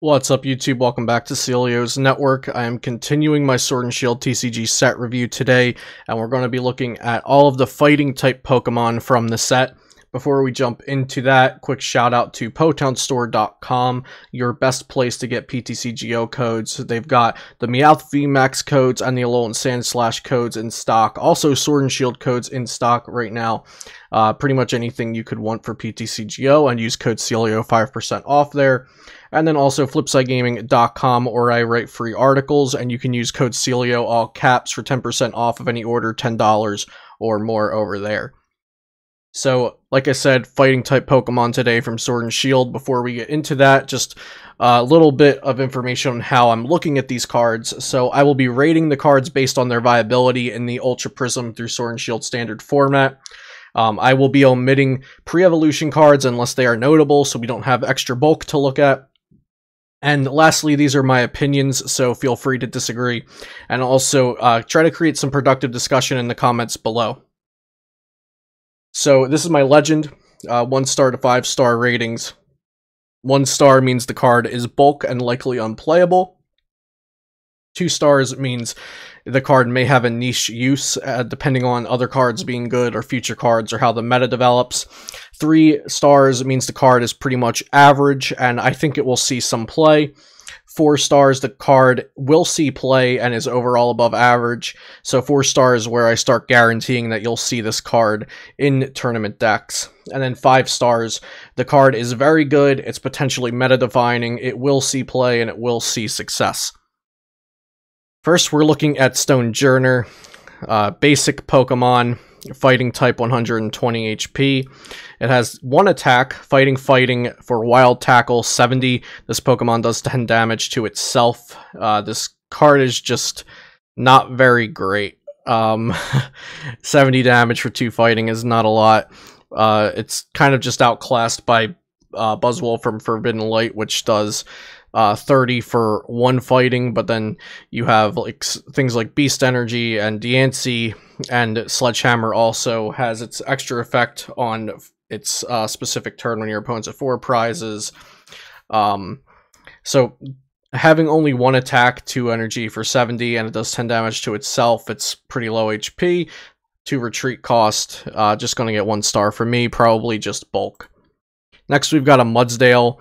What's up YouTube? Welcome back to Celio's Network. I am continuing my Sword and Shield TCG set review today, and we're going to be looking at all of the fighting type Pokemon from the set. Before we jump into that, quick shout out to PotownStore.com, your best place to get PTCGO codes. They've got the Meowth VMAX codes and the Alolan Sandslash codes in stock. Also, Sword and Shield codes in stock right now. Uh, pretty much anything you could want for PTCGO, and use code Celio 5% off there. And then also flipsidegaming.com, where I write free articles, and you can use code Celio all caps for 10% off of any order $10 or more over there. So, like I said, fighting type Pokemon today from Sword and Shield. Before we get into that, just a little bit of information on how I'm looking at these cards. So, I will be rating the cards based on their viability in the Ultra Prism through Sword and Shield standard format. Um, I will be omitting pre-evolution cards unless they are notable, so we don't have extra bulk to look at. And lastly, these are my opinions, so feel free to disagree. And also, uh, try to create some productive discussion in the comments below. So, this is my legend, uh, one star to five star ratings. One star means the card is bulk and likely unplayable. Two stars means the card may have a niche use, uh, depending on other cards being good or future cards or how the meta develops. Three stars means the card is pretty much average, and I think it will see some play. Four stars, the card will see play and is overall above average. So four stars where I start guaranteeing that you'll see this card in tournament decks. And then five stars, the card is very good, it's potentially meta-defining, it will see play, and it will see success. First, we're looking at Stonjourner, uh, basic Pokemon, fighting type 120 HP. It has one attack, fighting fighting for wild tackle 70. This Pokemon does 10 damage to itself. Uh, this card is just not very great. Um, 70 damage for two fighting is not a lot. Uh, it's kind of just outclassed by uh, Buzzwole from Forbidden Light, which does uh, 30 for one fighting, but then you have like things like Beast Energy and Diancie, and Sledgehammer also has its extra effect on its uh, specific turn when your opponent's at four prizes. Um, so having only one attack, two energy for 70, and it does 10 damage to itself, it's pretty low HP. Two retreat cost, uh, just going to get one star for me, probably just bulk. Next, we've got a Mudsdale.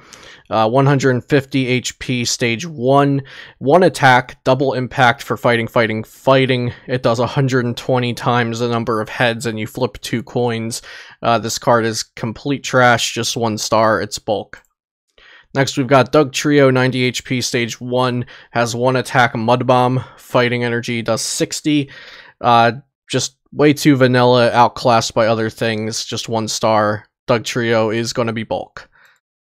Uh, 150 HP, stage 1. One attack, double impact for fighting, fighting, fighting. It does 120 times the number of heads, and you flip two coins. Uh, this card is complete trash, just one star, it's bulk. Next, we've got Dugtrio, 90 HP, stage 1. Has one attack, Mud Bomb. Fighting energy does 60. Uh, just way too vanilla, outclassed by other things, just one star. Dugtrio is going to be bulk.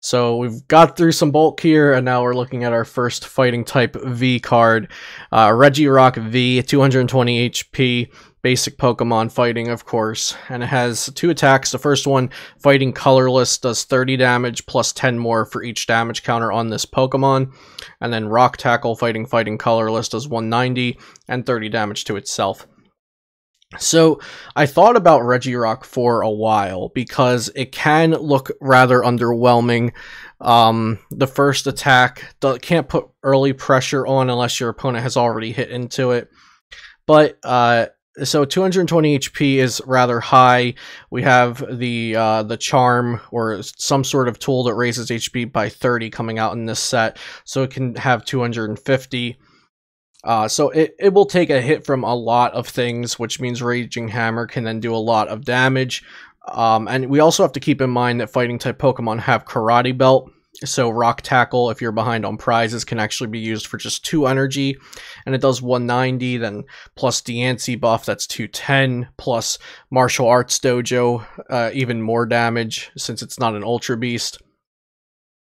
So we've got through some bulk here, and now we're looking at our first fighting type V card. Uh, Regirock V, 220 HP, basic Pokemon fighting, of course. And it has two attacks. The first one, Fighting Colorless, does 30 damage plus 10 more for each damage counter on this Pokemon. And then Rock Tackle, Fighting Fighting Colorless, does 190 and 30 damage to itself. So I thought about Regirock for a while because it can look rather underwhelming. Um, the first attack can't put early pressure on unless your opponent has already hit into it. But uh, so 220 HP is rather high. We have the uh, the charm or some sort of tool that raises HP by 30 coming out in this set, so it can have 250. Uh, so it, it will take a hit from a lot of things, which means Raging Hammer can then do a lot of damage. Um, and we also have to keep in mind that fighting type Pokemon have Karate Belt. So Rock Tackle, if you're behind on prizes, can actually be used for just 2 energy. And it does 190, then plus Diancie buff, that's 210, plus Martial Arts Dojo, uh, even more damage, since it's not an Ultra Beast.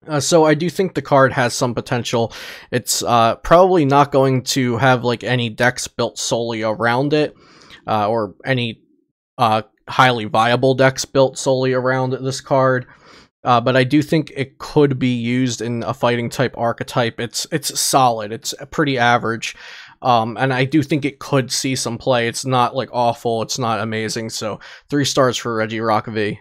Uh, so I do think the card has some potential. It's uh, probably not going to have like any decks built solely around it, uh, or any uh, highly viable decks built solely around this card. Uh, but I do think it could be used in a fighting type archetype. It's it's solid. It's pretty average. Um, and I do think it could see some play. It's not like awful. It's not amazing. So three stars for Regirock V.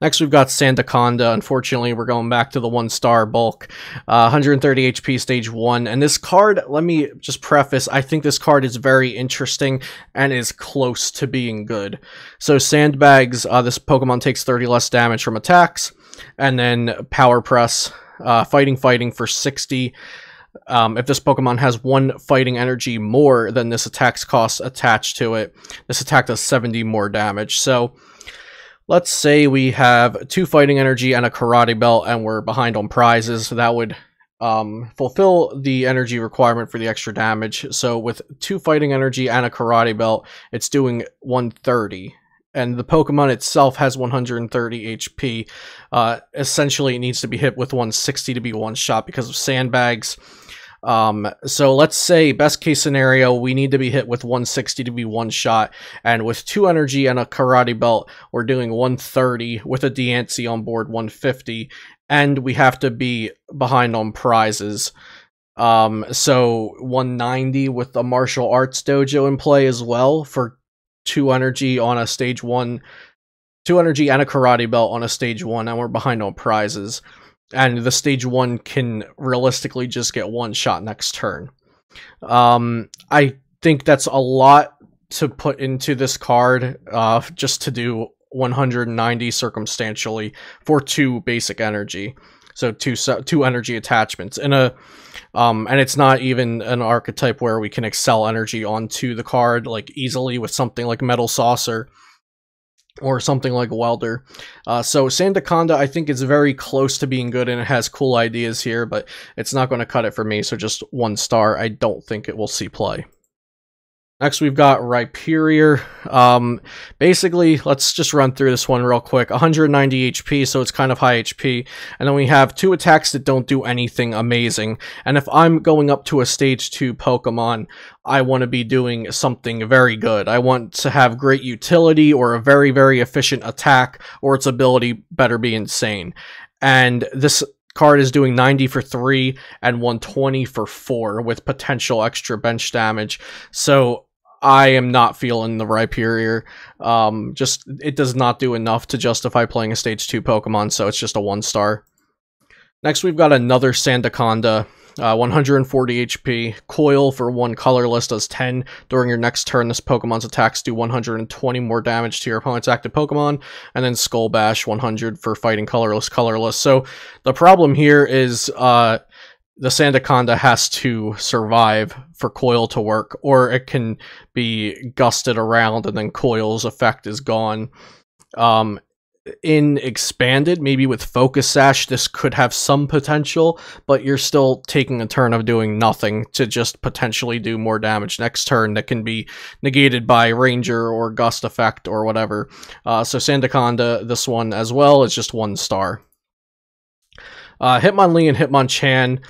Next, we've got Sandaconda. Unfortunately, we're going back to the one star bulk. Uh, 130 HP, stage 1. And this card, let me just preface, I think this card is very interesting and is close to being good. So, Sandbags, uh, this Pokemon takes 30 less damage from attacks. And then Power Press, uh, Fighting Fighting for 60. Um, if this Pokemon has one fighting energy more than this attack's cost attached to it, this attack does 70 more damage. So, let's say we have two fighting energy and a karate belt and we're behind on prizes. So that would um, fulfill the energy requirement for the extra damage. So with two fighting energy and a karate belt it's doing 130 and the pokemon itself has 130 hp uh, essentially it needs to be hit with 160 to be one shot because of sandbags um, so let's say best case scenario, we need to be hit with 160 to be one shot, and with two energy and a karate belt, we're doing 130 with a Diancie on board 150, and we have to be behind on prizes. Um, so 190 with the martial arts dojo in play as well for two energy on a stage one, two energy and a karate belt on a stage one, and we're behind on prizes and the stage one can realistically just get one shot next turn. Um, I think that's a lot to put into this card, uh, just to do 190 circumstantially for two basic energy. So two two energy attachments in a, um, and it's not even an archetype where we can excel energy onto the card like easily with something like Metal Saucer or something like Welder. Uh, so Sandaconda, I think, is very close to being good, and it has cool ideas here, but it's not going to cut it for me, so just one star. I don't think it will see play. Next, we've got Rhyperior. Um, basically, let's just run through this one real quick. 190 HP, so it's kind of high HP. And then we have two attacks that don't do anything amazing. And if I'm going up to a Stage 2 Pokemon, I want to be doing something very good. I want to have great utility or a very, very efficient attack, or its ability better be insane. And this card is doing 90 for 3 and 120 for 4 with potential extra bench damage. So I am not feeling the Rhyperior. Um, just it does not do enough to justify playing a stage 2 Pokemon, so it's just a 1 star. Next we've got another Sandaconda. Uh, 140 HP. Coil for one colorless does 10. During your next turn, this Pokemon's attacks do 120 more damage to your opponent's active Pokemon. And then Skull Bash 100 for fighting colorless, colorless. So the problem here is uh, the Sandaconda has to survive for Coil to work, or it can be gusted around and then Coil's effect is gone. Um, in expanded, maybe with Focus Sash, this could have some potential, but you're still taking a turn of doing nothing to just potentially do more damage next turn that can be negated by Ranger or Gust Effect or whatever. Uh, so Sandaconda, this one as well, is just one star. Uh, Hitmonlee and Hitmonchan,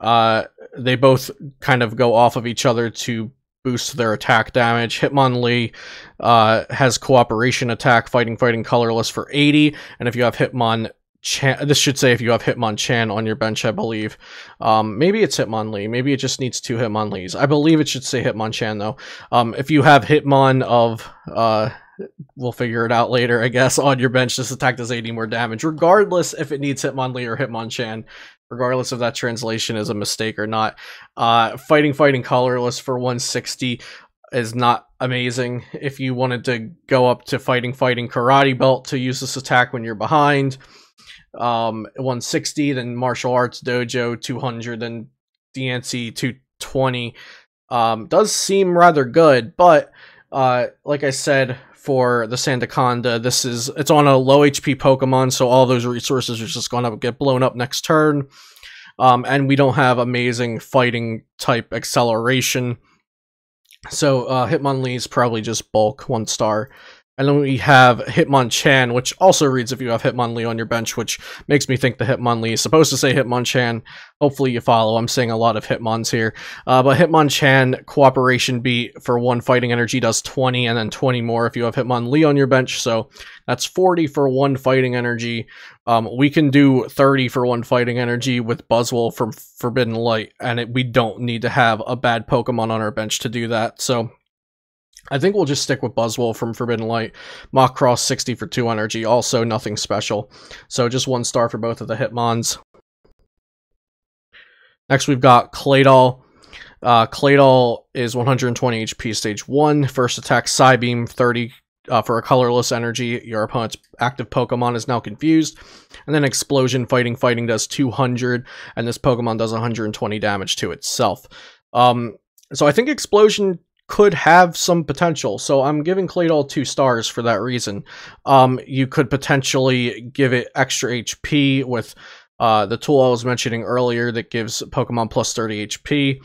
uh, they both kind of go off of each other to boost their attack damage. Hitmonlee uh, has cooperation attack, fighting, fighting, colorless for 80, and if you have Hitmon Chan, this should say if you have Hitmonchan on your bench, I believe. Um, maybe it's Hitmonlee. Maybe it just needs two Hitmonlees. I believe it should say Hitmonchan though. Um, if you have Hitmon of, uh, we'll figure it out later, I guess, on your bench, this attack does 80 more damage, regardless if it needs Hitmonlee or Hitmonchan regardless of that translation is a mistake or not. Uh, fighting, fighting colorless for 160 is not amazing. If you wanted to go up to fighting, fighting karate belt to use this attack when you're behind, um, 160, then martial arts dojo 200, then Diancie 220. Um, does seem rather good, but uh, like I said, for the Sandaconda. This is it's on a low HP Pokemon, so all those resources are just going to get blown up next turn. Um, and we don't have amazing fighting type acceleration. So uh, Hitmonlee is probably just bulk one star. And then we have Hitmonchan, which also reads if you have Hitmonlee on your bench, which makes me think the Hitmonlee is supposed to say Hitmonchan. Hopefully you follow. I'm seeing a lot of Hitmons here. Uh, but Hitmonchan cooperation beat for one fighting energy does 20, and then 20 more if you have Hitmonlee on your bench. So that's 40 for one fighting energy. Um, we can do 30 for one fighting energy with Buzzwole from Forbidden Light, and it, we don't need to have a bad Pokemon on our bench to do that. So I think we'll just stick with Buzzwole from Forbidden Light. Mach Cross 60 for 2 energy, also nothing special. So just one star for both of the Hitmons. Next we've got Claydol. Uh, Claydol is 120 HP stage 1. First attack Psybeam 30 uh, for a colorless energy. Your opponent's active Pokemon is now confused. And then Explosion Fighting Fighting does 200, and this Pokemon does 120 damage to itself. Um, so I think Explosion could have some potential. So I'm giving Claydol two stars for that reason. Um, you could potentially give it extra HP with uh, the tool I was mentioning earlier that gives Pokemon plus 30 HP.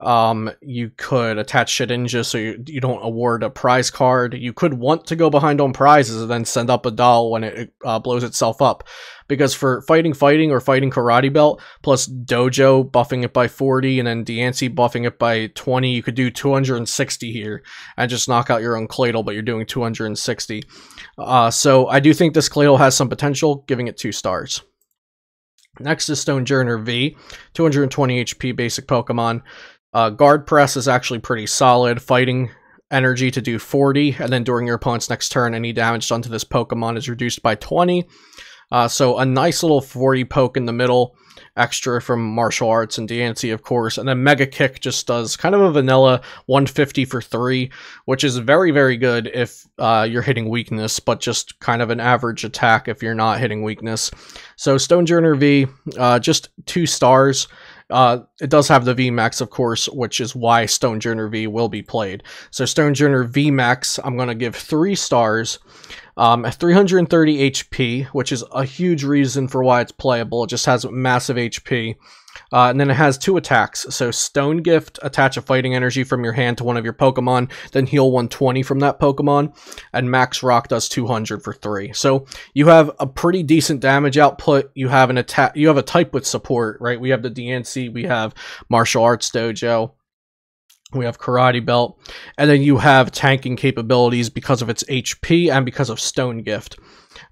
Um, you could attach Shedinja so you, you don't award a prize card. You could want to go behind on prizes and then send up a doll when it uh, blows itself up. Because for fighting fighting or fighting karate belt, plus dojo buffing it by 40 and then Diancie buffing it by 20, you could do 260 here and just knock out your own Claydol, but you're doing 260. Uh, so I do think this Claydol has some potential, giving it two stars. Next is Stonjourner V, 220 HP basic Pokemon. Uh, guard press is actually pretty solid. Fighting energy to do 40, and then during your opponent's next turn, any damage done to this Pokemon is reduced by 20. Uh, so a nice little 40 poke in the middle, extra from martial arts and Diancie, of course, and then Mega Kick just does kind of a vanilla 150 for 3, which is very, very good if uh, you're hitting weakness, but just kind of an average attack if you're not hitting weakness. So Stonjourner V, uh, just two stars. Uh, it does have the VMAX, of course, which is why Stone Stonjourner V will be played. So Stone Stonjourner VMAX, I'm going to give three stars. Um, 330 HP, which is a huge reason for why it's playable. It just has massive HP. Uh, and then it has two attacks. So Stone Gift, attach a fighting energy from your hand to one of your Pokemon, then heal 120 from that Pokemon. And Max Rock does 200 for three. So you have a pretty decent damage output. You have an attack. You have a type with support, right? We have the Diancie. We have Martial Arts Dojo. We have Karate Belt, and then you have tanking capabilities because of its HP and because of Stone Gift.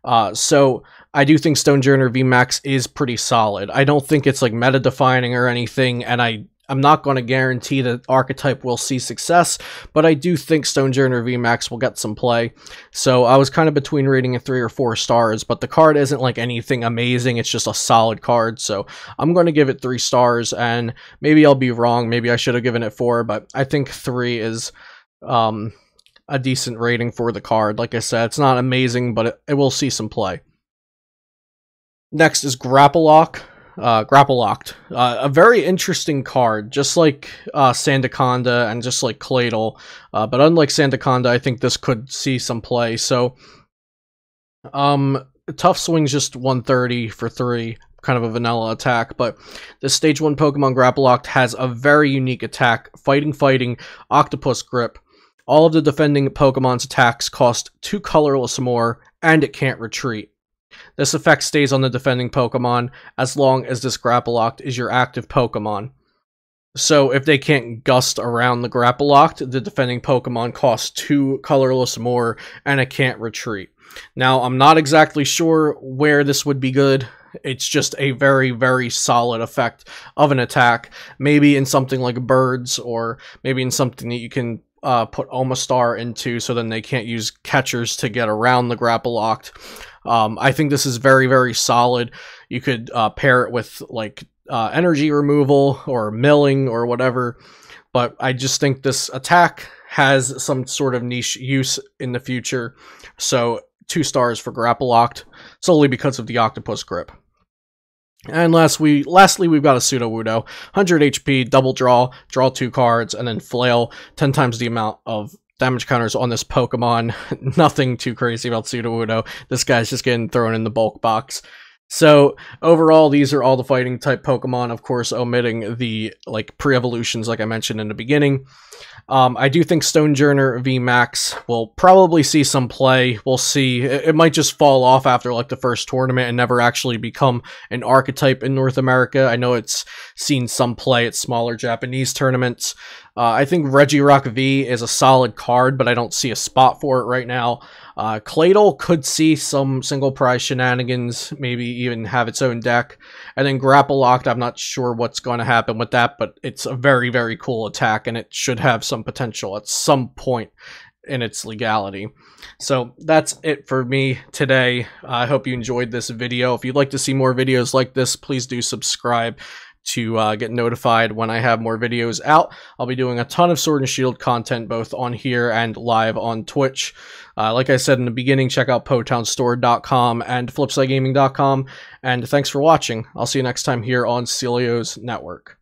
Uh, so I do think Stonjourner VMAX is pretty solid. I don't think it's like meta defining or anything, and I I'm not going to guarantee that Archetype will see success, but I do think Stonjourner VMAX will get some play. So I was kind of between rating it three or four stars, but the card isn't like anything amazing. It's just a solid card. So I'm going to give it three stars, and maybe I'll be wrong. Maybe I should have given it four, but I think three is um, a decent rating for the card. Like I said, it's not amazing, but it, it will see some play. Next is Grapploct. Uh, Grapploct. Uh, a very interesting card, just like uh, Sandaconda and just like Claydol. Uh, but unlike Sandaconda, I think this could see some play. So, um, Tough Swing's just 130 for 3, kind of a vanilla attack, but the Stage 1 Pokemon Grapploct has a very unique attack, Fighting Fighting, Octopus Grip. All of the defending Pokemon's attacks cost 2 colorless more, and it can't retreat. This effect stays on the defending Pokemon as long as this Grapploct is your active Pokemon. So if they can't gust around the Grapploct, the defending Pokemon costs two colorless more and it can't retreat. Now, I'm not exactly sure where this would be good. It's just a very, very solid effect of an attack. Maybe in something like birds, or maybe in something that you can uh, put Omastar into so then they can't use catchers to get around the Grapploct. Um, I think this is very, very solid. You could uh, pair it with like uh, energy removal or milling or whatever, but I just think this attack has some sort of niche use in the future. So two stars for Grapploct, solely because of the Octopus Grip. And last we lastly we've got a Sudowoodo, 100 HP, double draw, draw two cards, and then flail, 10 times the amount of damage counters on this Pokemon. Nothing too crazy about Sudowoodo. This guy's just getting thrown in the bulk box. So overall, these are all the fighting type Pokemon, of course, omitting the like pre-evolutions, like I mentioned in the beginning. Um, I do think Stonjourner V Max will probably see some play. We'll see. It, it, might just fall off after like the first tournament and never actually become an archetype in North America. I know it's seen some play at smaller Japanese tournaments. Uh, I think Regirock V is a solid card, but I don't see a spot for it right now. Uh, Claydol could see some single prize shenanigans, maybe even have its own deck. And then Grapploct, I'm not sure what's going to happen with that, but it's a very, very cool attack, and it should have some potential at some point in its legality. So that's it for me today. I hope you enjoyed this video. If you'd like to see more videos like this, please do subscribe to uh, get notified when I have more videos out. I'll be doing a ton of Sword and Shield content both on here and live on Twitch. Uh, like I said in the beginning, check out PotownStore.com and FlipsideGaming.com. And thanks for watching. I'll see you next time here on Celio's Network.